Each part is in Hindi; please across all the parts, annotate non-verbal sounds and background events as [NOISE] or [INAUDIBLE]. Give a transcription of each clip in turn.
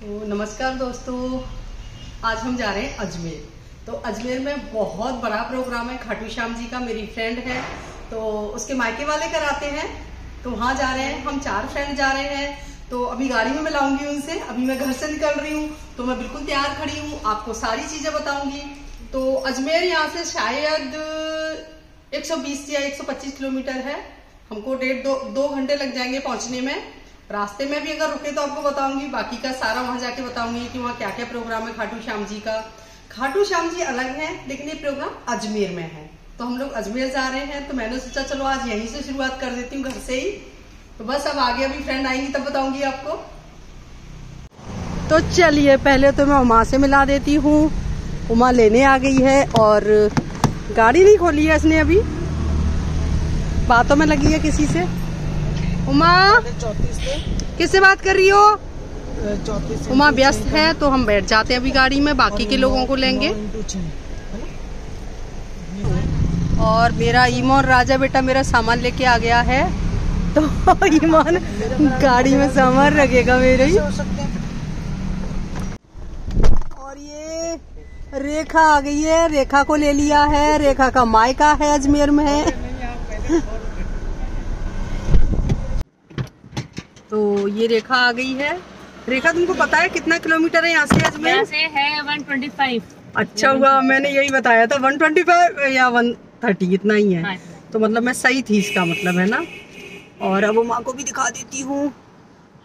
तो नमस्कार दोस्तों, आज हम जा रहे हैं अजमेर। तो अजमेर में बहुत बड़ा प्रोग्राम है, खाटू श्याम जी का, मेरी फ्रेंड है। तो उसके मायके वाले कराते हैं। तो वहाँ जा रहे हैं, हम चार फ्रेंड जा रहे हैं। तो अभी गाड़ी में मिलाऊँगी उनसे, अभी मैं घर से निकल रही हूँ। तो मैं बिल्कुल तैयार खड़ी हूँ, आपको सारी चीज़ें बताऊँगी। तो अजमेर यहाँ से शायद 120 या 125 किलोमीटर है। हमको डेढ़ दो दो घंटे लग जाएँगे पहुँचने में। रास्ते में भी अगर रुके तो आपको बताऊँगी, बाकी का सारा वहाँ जाके बताऊँगी कि वहाँ क्या क्या प्रोग्राम है खाटू श्याम जी का। खाटू श्याम जी अलग है, लेकिन ये प्रोग्राम अजमेर में है। तो हम लोग अजमेर जा रहे हैं तो मैंने सोचा चलो आज यहीं से शुरुआत कर देती हूँ घर से ही। तो बस अब आगे अभी फ्रेंड आएँगी तब बताऊँगी आपको। तो चलिए, पहले तो मैं उमा से मिला देती हूँ। उमा लेने आ गई है और गाड़ी नहीं खोली है इसने अभी। बातों में लगी है किसी से? उमा, किससे बात कर रही हो? उमा, व्यस्त है तो हम बैठ जाते हैं अभी गाड़ी में, बाकी के लोगों को लेंगे। और मेरा ईमान, राजा बेटा मेरा सामान लेके आ गया है। तो [LAUGHS] ईमान, गाड़ी में सामान रखेगा मेरे ही। और ये रेखा आ गई है, रेखा को ले लिया है, रेखा का मायका है, अजमेर में है तो ये रेखा आ गई है। रेखा तुमको पता है कितना किलोमीटर है यहाँ से अजमेर यहाँ से है 125 अच्छा हुआ मैंने यही बताया था 125 या 130 इतना ही है। हाँ। तो मतलब मैं सही थी इसका मतलब है ना? और अब माँ को भी दिखा देती हूँ।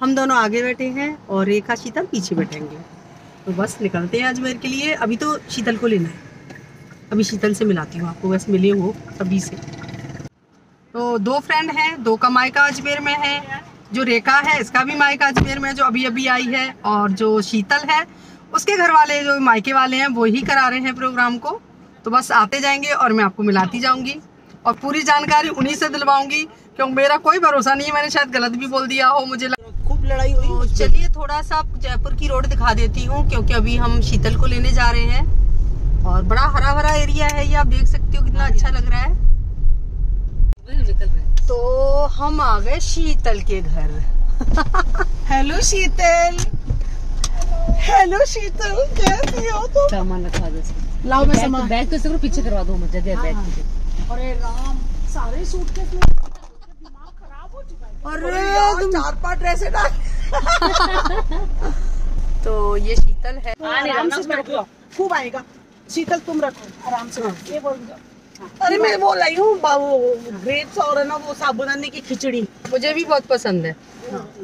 हम दोनों आगे बैठे हैं और रेखा शीतल पीछे बैठेंगे। तो बस निकलते हैं अजमेर के लिए। अभी तो शीतल को लेना है। अभी शीतल से मिलाती हूँ आपको बस मिले हो अभी से। तो दो फ्रेंड हैं दो का मायका अजमेर में है। जो रेखा है इसका भी मायका अजमेर में है, जो अभी अभी आई है और जो शीतल है उसके घर वाले जो मायके वाले हैं वो ही करा रहे हैं प्रोग्राम को। तो बस आते जाएँगे और मैं आपको मिलाती जाऊँगी और पूरी जानकारी उन्हीं से दिलवाऊँगी क्योंकि मेरा कोई भरोसा नहीं है। मैंने शायद गलत भी बोल दिया हो मुझे लग... खूब लड़ाई हुई तो चलिए थोड़ा सा जयपुर की रोड दिखा देती हूँ क्योंकि अभी हम शीतल को लेने जा रहे हैं। और बड़ा हरा भरा एरिया है ये आप देख सकते हो कितना अच्छा लग रहा है। निकल रहे हैं। तो हम आ गए शीतल के घर। हेलो शीतल हेलो शीतल कैसी हो तुम सामान रखा दो लाओ मैं सामान। बैग तो इसको पीछे करवा दो मुझे दे बैग मुझे। अरे राम सारे सूट के दिमाग खराब हो चुका है। अरे तुम चार पाँच ड्रेसें डाल। [LAUGHS] तो ये शीतल है। हाँ, आराम से बैठो खूब आएगा। शीतल तुम रखो। आराम से। ये बोल दो। अरे मैं वो लाई हूँ ग्रेप्स और है ना वो साबुदाने की खिचड़ी। मुझे भी बहुत पसंद है।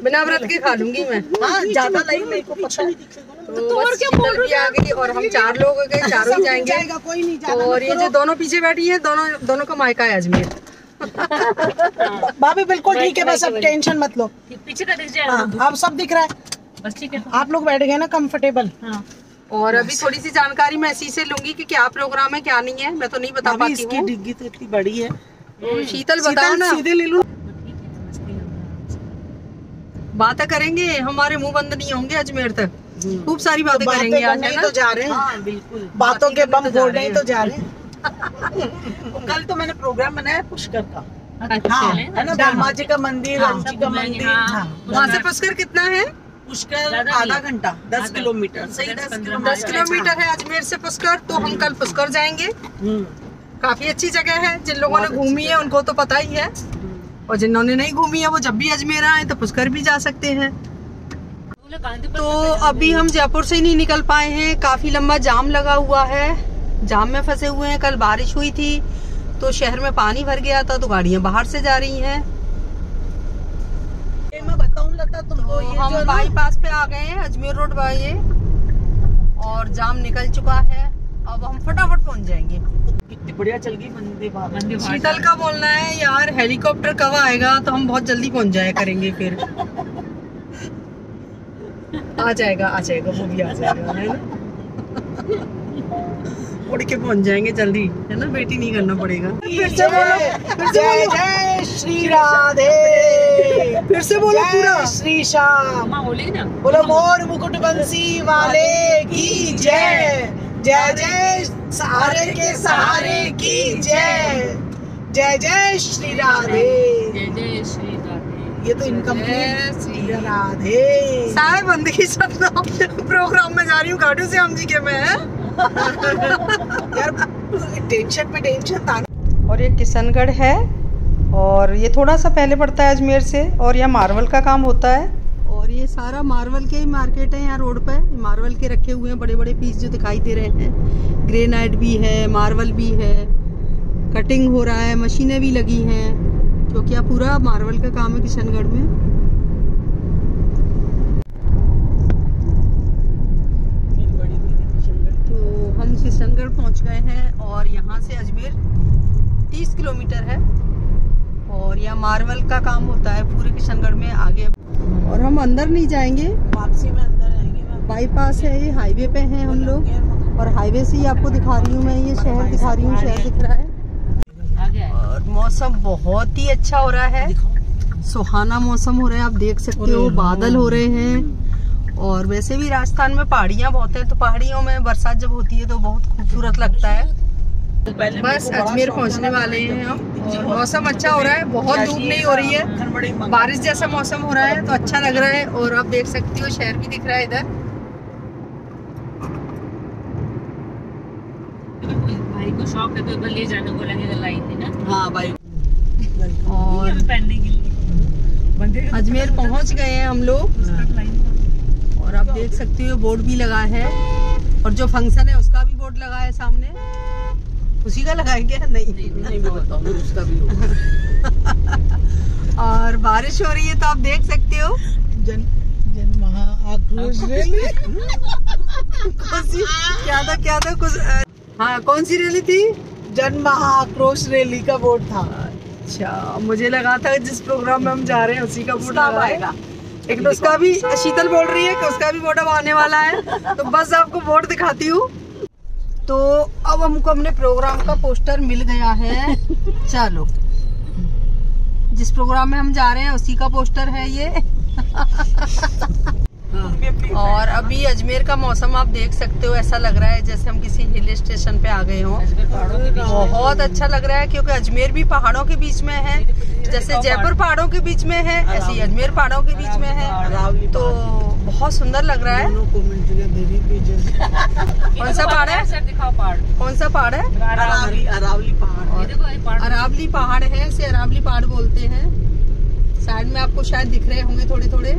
बिना व्रत के खा लूँगी मैं। हाँ ज़्यादा लाई मेरे को पता नहीं तो बस शीतल भी आ गई और हम चार लोग हो गए चारों ही जाएँगे। जाएगा कोई नहीं तो जाएगा और ये जो दोनों पीछे बैठी है दोनों दोनों का मायका है अजमेर। भाभी बिल्कुल ठीक है बस अब टेंशन मत लो। पीछे का दिख जाएगा हाँ अब सब दिख रहा है। बस ठीक है। आप लोग बैठ गए ना कंफर्टेबल हाँ। और अभी थोड़ी सी जानकारी मैं इसी से लूँगी कि क्या प्रोग्राम है क्या नहीं है मैं तो नहीं बता पाती इसकी डिग्गी तो इतनी बड़ी है। तो शीतल बताओ ना। सीधे ले लूँ। बातें करेंगे हमारे मुँह बंद नहीं होंगे अजमेर तक। खूब सारी बातें बातें करेंगे आज करने है ना? तो जा रहे हैं। हाँ बिल्कुल। बातों के बम बातें करने फोड़ने ही जा तो जा रहे [LAUGHS] हैं। कल तो मैंने प्रोग्राम बनाया पुष्कर का। अच्छा हाँ है ना? ब्रह्मा जी का मंदिर राम जी का मंदिर। हाँ। हाँ वहाँ से पुष्कर कितना है? पुष्कर आधा घंटा दस किलोमीटर। सही दस किलोमीटर। है अजमेर से पुष्कर तो हम कल पुष्कर जाएँगे। काफ़ी अच्छी जगह है जिन लोगों ने घूमी है। उनको तो पता ही है। और जिन्होंने नहीं घूमी है वो जब भी अजमेर आए तो पुष्कर भी जा सकते हैं। तो अभी हम जयपुर से ही नहीं निकल पाए हैं। काफ़ी लंबा जाम लगा हुआ है। जाम में फंसे हुए हैं। कल बारिश हुई थी तो शहर में पानी भर गया था तो गाड़ियाँ बाहर से जा रही हैं। लता तुमको ये हम बाईपास पे आ गए हैं अजमेर रोड बाई ये। और जाम निकल चुका है। अब हम फटाफट पहुँच जाएँगे। कितनी बढ़िया चल गई शीतल का बोलना है यार हेलीकॉप्टर कब आएगा? तो हम बहुत जल्दी पहुँच जाया करेंगे फिर। [LAUGHS] आ जाएगा आ जाएगा वो भी आ जाएगा है ना? उड़ के पहुँच जाएँगे जल्दी है ना? बेटी नहीं करना पड़ेगा। फिर से बोलो फिर से जय बोलो। जय श्री राधे। फिर से बोलो पूरा। श्री श्याम। माँ ना? बोलो मोर मुकुट बंसी वाले की जय। जय जय सहारे के सहारे की जय। जय जय श्री राधे। जय जय श्री राधे। ये तो इनकम श्री राधे। सारे बंदगी सपना प्रोग्राम में जा रही हूँ खाटू श्याम जी के मैं यार टेंशन पे टेंशन था और ये किशनगढ़ है और ये थोड़ा सा पहले पड़ता है अजमेर से और यहाँ मार्बल का काम होता है। और ये सारा मार्बल के ही मार्केट है यहाँ रोड पे। मार्बल के रखे हुए हैं बड़े बड़े पीस जो दिखाई दे रहे हैं। ग्रेनाइट भी है मार्बल भी है। कटिंग हो रहा है मशीनें भी लगी हैं क्योंकि यहाँ पूरा मार्बल का काम है किशनगढ़ में तो हम किशनगढ़ पहुँच गए हैं और यहाँ से अजमेर 30 किलोमीटर है और यहाँ मार्बल का काम होता है पूरे किशनगढ़ में आगे। और हम अंदर नहीं जाएँगे। वापसी में अंदर आएँगे बाईपास है ये हाईवे पे हैं हम लोग और हाईवे से ही आपको दिखा रही हूँ मैं ये शहर दिखा रही हूँ शहर दिख रहा है। है और मौसम बहुत ही अच्छा हो रहा है। सुहाना मौसम हो रहा है आप देख सकते हो बादल हो रहे हैं। और वैसे भी राजस्थान में पहाड़ियाँ बहुत हैं तो पहाड़ियों में बरसात जब होती है तो बहुत खूबसूरत लगता है। बस अजमेर पहुँचने वाले हैं हम। मौसम अच्छा हो रहा है बहुत धूप नहीं हो रही है। बारिश जैसा मौसम हो रहा है तो अच्छा लग रहा है और आप देख सकती हो शहर भी दिख रहा है इधर। भाई को शौक है तो इधर ले जाने को लगेगा लाइन है ना। हाँ भाई। और पहनने के लिए। अजमेर पहुँच गए हैं हम लोग। और आप देख सकते हो बोर्ड भी लगा है। और जो फ़ंक्शन है उसका भी बोर्ड लगा है सामने। उसी का लगाएँगे नहीं? नहीं मैं बताऊँगी उसका भी होगा। और बारिश हो रही है तो आप देख सकते हो। जन जन महा आक्रोश रैली। [LAUGHS] कौन सी? क्या था क्या था? कुछ हाँ कौन सी रैली थी? जन महा आक्रोश रैली का बोर्ड था। अच्छा मुझे लगा था जिस प्रोग्राम में हम जा रहे हैं उसी का बोर्ड आएगा। लेकिन उसका भी शीतल बोल रही है कि उसका भी वोट अब आने वाला है। तो बस आपको वोट दिखाती हूँ। तो अब हमको अपने प्रोग्राम का पोस्टर मिल गया है। चलो। जिस प्रोग्राम में हम जा रहे हैं, उसी का पोस्टर है ये। [LAUGHS] और अभी अजमेर का मौसम आप देख सकते हो ऐसा लग रहा है जैसे हम किसी हिल स्टेशन पे आ गए हों। बहुत अच्छा लग रहा है क्योंकि अजमेर भी पहाड़ों के बीच में है जैसे जयपुर पहाड़ों। के बीच में है ऐसे ही अजमेर पहाड़ों के बीच में है। अरावली तो बहुत सुंदर लग रहा है। [LAUGHS] कौन सा पहाड़ है? सर दिखाओ पहाड़। कौन सा पहाड़ है? अरावली अरावली पहाड़। अरावली पहाड़ है इसे अरावली पहाड़ बोलते हैं। साइड में आपको शायद दिख रहे होंगे थोड़े थोड़े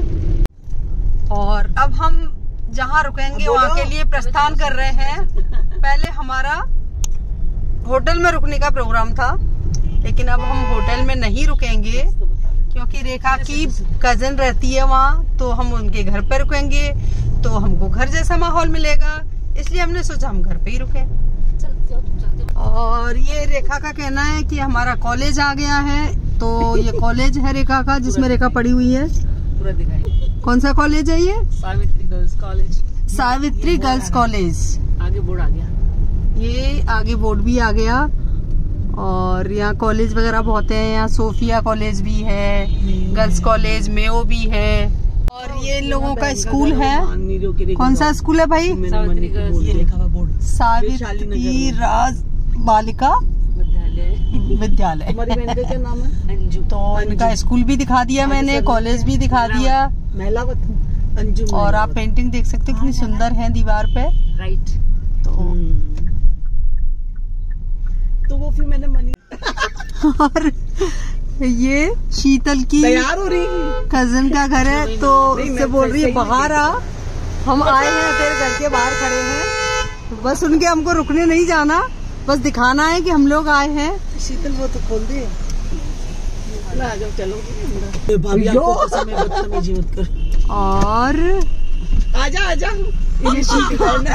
और अब हम जहाँ रुकेंगे वहाँ के लिए प्रस्थान कर रहे हैं। पहले हमारा होटल में रुकने का प्रोग्राम था लेकिन अब हम होटल में नहीं रुकेंगे क्योंकि रेखा की कज़न रहती है वहाँ तो हम उनके घर पे रुकेंगे तो हमको घर जैसा माहौल मिलेगा इसलिए हमने सोचा हम घर पे ही रुके। और ये रेखा का कहना है कि हमारा कॉलेज आ गया है तो ये कॉलेज है रेखा का जिसमें रेखा पड़ी हुई है। पूरा दिखाई। कौन सा कॉलेज है ये? Savitri girls college. Savitri girls college. आगे बोर्ड आ गया। ये आगे बोर्ड भी आ गया। और यहाँ कॉलेज वगैरह बहुत है यहाँ सोफिया कॉलेज भी है गर्ल्स कॉलेज मेओ भी है। और ये लोगों का स्कूल है। कौन सा स्कूल है भाई? सावित्री गर्ल्स ये लिखा हुआ बोर्ड। सावित्री राज बालिका। विद्यालय। विद्यालय। तुम्हारी बहन क्या नाम है? अंजू। तो इनका स्कूल भी दिखा दिया मैंने कॉलेज भी दिखा दिया। महिलावत। अंजुम और आप पेंटिंग देख सकते हो कितनी सुंदर है दीवार पे। राइट तो हम्म। तो वो फिर मैंने मनी [LAUGHS] और ये शीतल की तैयार हो रही कज़न का घर है तो उससे बोल रही है बाहर आ। हम आए हैं तेरे घर के बाहर खड़े हैं। बस उनके हमको रुकने नहीं जाना। बस दिखाना है कि हम लोग आए हैं। शीतल वो तो खोल दे। है कर। और आजा आजा। ये शीतल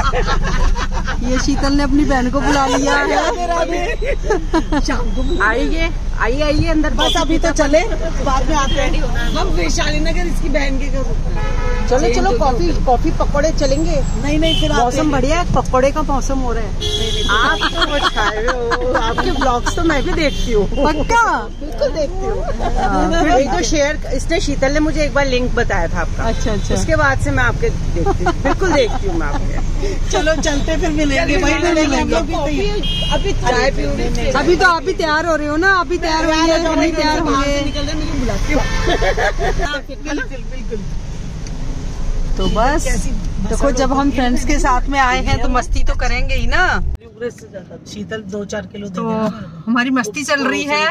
ये शीतल ने अपनी बहन को बुला लिया है। शाम को आइए आइए आइए अंदर। बस अभी तो चले। बाद में आते हैं। हम वैशाली नगर इसकी बहन के घर। चलो चलो कॉफ़ी कॉफ़ी पकौड़े चलेंगे। नहीं नहीं फिर मौसम बढ़िया है पकौड़े का मौसम हो रहा है। आप तो कुछ खाए हो? आपके ब्लॉग्स तो मैं भी देखती हूँ। पक्का? बिल्कुल देखती हूँ। ये जो शेयर इसने शीतल ने मुझे एक बार लिंक बताया था आपका। अच्छा अच्छा। उसके बाद से मैं आपके देखती हूँ। बिल्कुल देखती हूँ मैं आपके। चलो चलते फिर मिलेंगे वही तो मिलेंगे। अभी चाय पी अभी तो आप भी तैयार हो रहे हो ना? आप भी तैयार हो रही है तैयार हो। रहे हूँ बिल्कुल। बिल्कुल। तो बस। देखो जब हम फ्रेंड्स के साथ में आए हैं तो मस्ती तो करेंगे ही ना। शीतल दो चार किलो तो हमारी मस्ती चल रही है।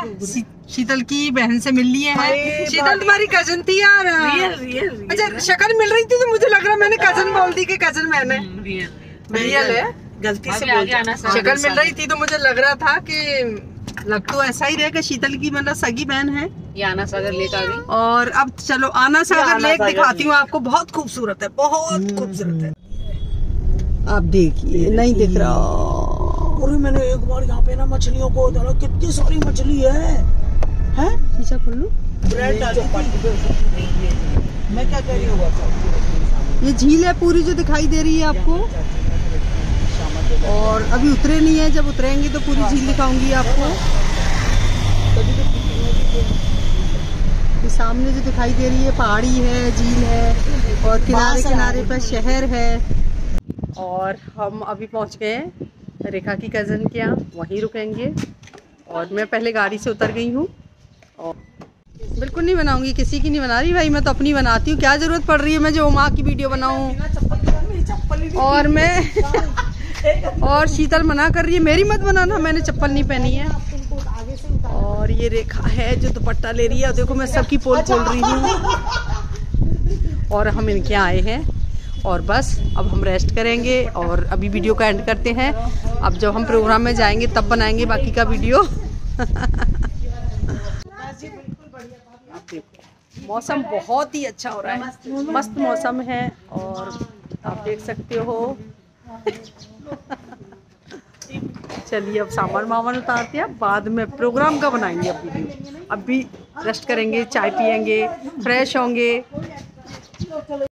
शीतल की बहन से मिल लिए हैं। शीतल तुम्हारी कज़न थी यार। रियल रियल अच्छा शक्ल मिल रही थी तो मुझे लग रहा मैंने कज़न बोल दी कि कज़न मैंने। रियल रियल है? गलती से शक्ल मिल रही थी तो मुझे लग रहा था कि लग तो ऐसा ही रहा कि शीतल की मतलब सगी बहन है। ये आना सागर लेक आ गई। और अब चलो आना सागर लेक दिखाती हूँ आपको बहुत खूबसूरत है बहुत खूबसूरत है। आप देखिए नहीं दिख रहा। अरे मैंने एक बार यहाँ पे ना मछलियों को देखा कितनी सारी मछली है। हैं? शीशा खोल लो। ब्रेड डाली मैं क्या कह रही हूँ? ये झील है पूरी जो दिखाई दे रही है आपको। और अभी उतरे नहीं है, जब उतरेंगे तो पूरी झील दिखाऊँगी आपको। ये सामने जो दिखाई दे रही है, पहाड़ी है, झील है, और किनारे किनारे पर शहर है। और हम अभी पहुँच गए हैं रेखा की कज़न के यहाँ, वहीं रुकेंगे। और मैं पहले गाड़ी से उतर गई हूँ। और बिल्कुल नहीं बनाऊँगी, किसी की नहीं बना रही भाई, मैं तो अपनी बनाती हूँ। क्या ज़रूरत पड़ रही है, मैं जो माँ की वीडियो बनाऊँ? और मैं और शीतल मना कर रही है, मेरी मत बनाना, मैंने चप्पल नहीं पहनी है। और ये रेखा है जो दुपट्टा ले रही है, और देखो मैं सबकी पोल खोल रही हूँ। और हम इनके आए हैं, और बस, अब हम रेस्ट करेंगे, और अभी वीडियो का एंड करते हैं। अब जब हम प्रोग्राम में जाएँगे, तब बनाएँगे बाकी का वीडियो मौसम बहुत ही अच्छा हो रहा है। मस्त मौसम है, और आप देख सकते हो। चलिए, अब सामान वामान उतारते हैं। बाद में प्रोग्राम का बनाएँगे अब वीडियो अभी रेस्ट करेंगे, चाय पियेंगे फ्रेश होंगे।